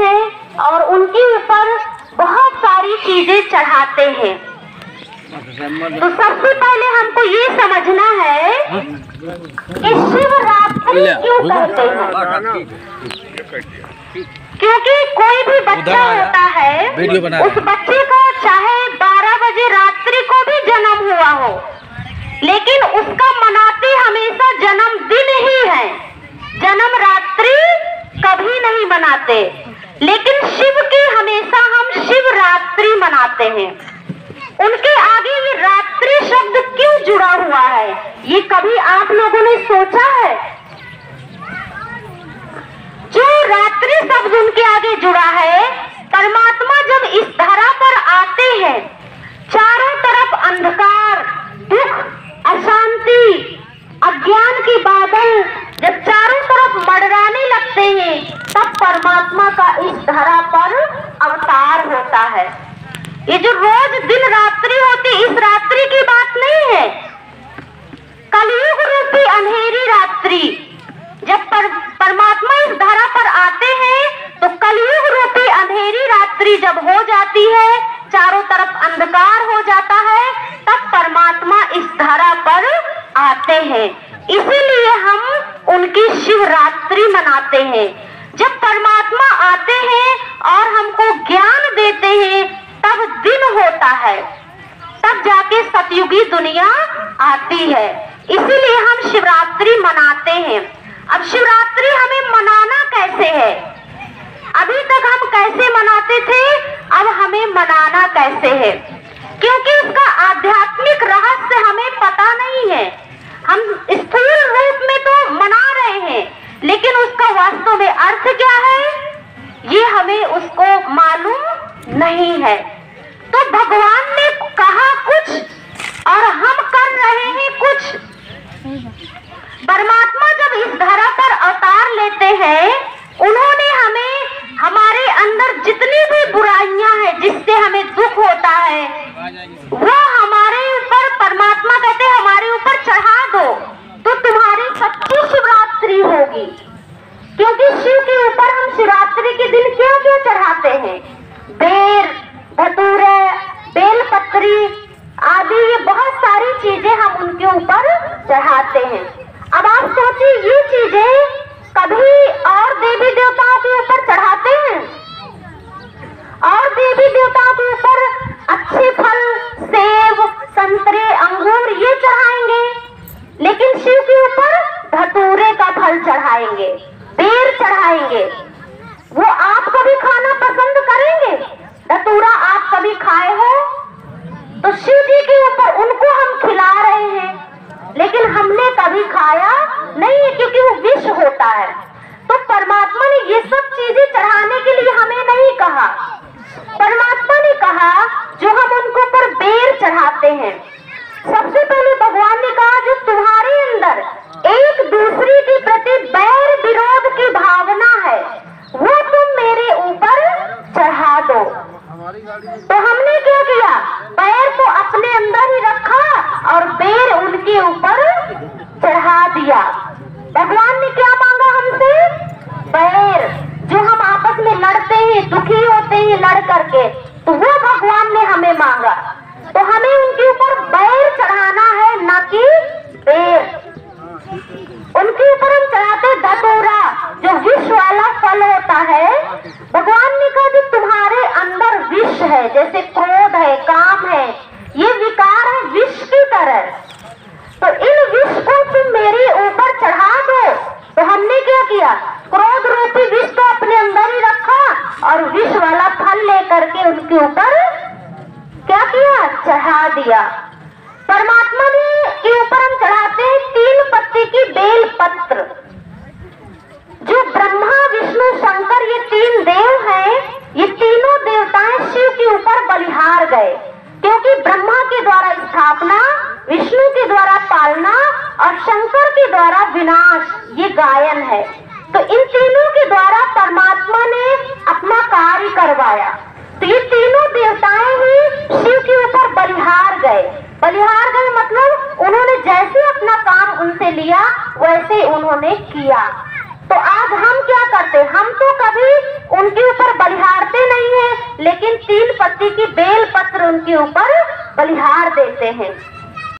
हैं और उनके ऊपर बहुत सारी चीज़ें चढ़ाते हैं। तो सबसे पहले हमको ये समझना है कि शिवरात्रि क्यों कहते हैं? क्योंकि कोई भी बच्चा होता है उस बच्चे को चाहे 12 बजे रात्रि को भी जन्म हुआ हो लेकिन उसका मनाते हमेशा जन्मदिन ही है। जन्म रात्रि कभी नहीं मनाते। लेकिन शिव की हमेशा हम शिव रात्रि मनाते हैं। उनके आगे ये रात्रि शब्द क्यों जुड़ा हुआ है? ये कभी आप लोगों ने सोचा है? जो रात्रि शब्द उनके आगे जुड़ा है परमात्मा जब इस धरा पर आते हैं चारों तरफ़ अंधकार दुख अशांति अज्ञान के बादल जब चारों तरफ़ मडराने लगते हैं तब परमात्मा का इस धरा पर अवतार होता है। ये जो रोज दिन रात्रि होती इस रात्रि की बात नहीं है। कलयुग रूपी अंधेरी रात्रि। जब पर, परमात्मा इस धरा पर आते हैं तो कलयुग रूपी अंधेरी रात्रि जब हो जाती है चारों तरफ़ अंधकार हो जाता है तब परमात्मा इस धरा पर आते हैं। इसीलिए हम उनकी शिवरात्रि मनाते हैं। जब परमात्मा आते हैं और हमको ज्ञान देते हैं, तब दिन होता है। तब जाके सतयुगी दुनिया आती है। इसीलिए हम शिवरात्रि मनाते हैं। अब शिवरात्रि हमें मनाना कैसे है? अभी तक हम कैसे मनाते थे, अब हमें मनाना कैसे है? क्योंकि उसका आध्यात्मिक रहस्य हमें पता नहीं है हम स्थूल रूप में तो मना रहे हैं लेकिन उसका वास्तव में अर्थ क्या है ये हमें उसको मालूम नहीं है। तो भगवान ने कहा कुछ और हम कर रहे हैं कुछ। परमात्मा जब इस धरा पर अवतार लेते हैं उन्होंने हमें हमारे अंदर जितनी भी बुराइयाँ हैं जिससे हमें दुख होता है वो हमारे ऊपर परमात्मा कहते हैं, हमारे ऊपर चढ़ा दो तो तुम्हारी सच्ची शिवरात्रि होगी क्योंकि शिव के ऊपर हम शिवरात्रि के दिन क्या क्या चढ़ाते हैं बेर धतूरे बेलपत्री आदि ये बहुत सारी चीज़ें हम उनके ऊपर चढ़ाते हैं। अब आप सोचिए, ये चीज़ें कभी और देवी देवताओं के ऊपर चढ़ाते हैं? और देवी देवताओं के ऊपर अच्छे फल, सेब, संतरे, अंगूर ये चढ़ाएँगे, लेकिन शिव के ऊपर धतूरे का फल चढ़ाएँगे, बेर चढ़ाएँगे। वो आप कभी खाना पसंद करेंगे धतूरा आप कभी खाए हो तो शिव जी के ऊपर उनको हम खिला रहे हैं लेकिन हमने कभी खाया वो विष होता है। तो परमात्मा ने ये सब चीज़ें चढ़ाने के लिए हमें नहीं कहा। परमात्मा ने कहा, जो हम उनको ऊपर बेर चढ़ाते हैं। सबसे पहले भगवान ने कहा, जो तुम्हारे अंदर एक दूसरे के प्रति बैर विरोध की भावना है, वो तुम मेरे ऊपर चढ़ा दो। तो हमने क्या किया पैर को अपने अंदर ही रखा और बेर उनके ऊपर चढ़ा दिया भगवान ने क्या मांगा हमसे? बैर, जो हम आपस में लड़ते हैं, दुखी होते हैं लड़ करके तो वो भगवान ने हमें मांगा। तो हमें उनके ऊपर बैर चढ़ाना है, न कि बेर। उनके ऊपर हम चढ़ाते धतोरा, जो विश्व वाला फल होता है भगवान ने कहा जो तुम्हारे अंदर विष है जैसे क्रोध है काम है ये विकार है विष की तरह तो इन विष को तुम मेरे ऊपर चढ़ा दो तो हमने क्या किया क्रोध रूपी विष को अपने अंदर ही रखा और विष वाला फल लेकर के उनके ऊपर क्या किया चढ़ा दिया। परमात्मा ने के ऊपर हम चढ़ाते हैं तीन पत्ती की बेल पत्र। जो ब्रह्मा, विष्णु, शंकर, ये तीन देव हैं, ये तीनों देवताएँ शिव के ऊपर बलिहार गए। क्योंकि ब्रह्मा के द्वारा स्थापना, विष्णु के द्वारा पालना और शंकर के द्वारा विनाश, ये गायन है। तो इन तीनों के द्वारा परमात्मा ने अपना कार्य करवाया। तो ये तीनों देवताएँ ही शिव के ऊपर बलिहार गए बलिहार गए मतलब उन्होंने जैसे अपना काम उनसे लिया, वैसे उन्होंने किया। तो आज हम क्या करते? हम तो कभी उनके ऊपर बलिहारते नहीं है, लेकिन तीन पत्ती की बेल पत्र उनके ऊपर बलिहार देते हैं।